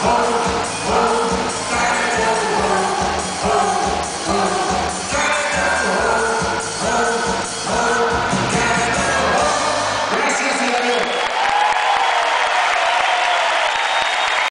Paul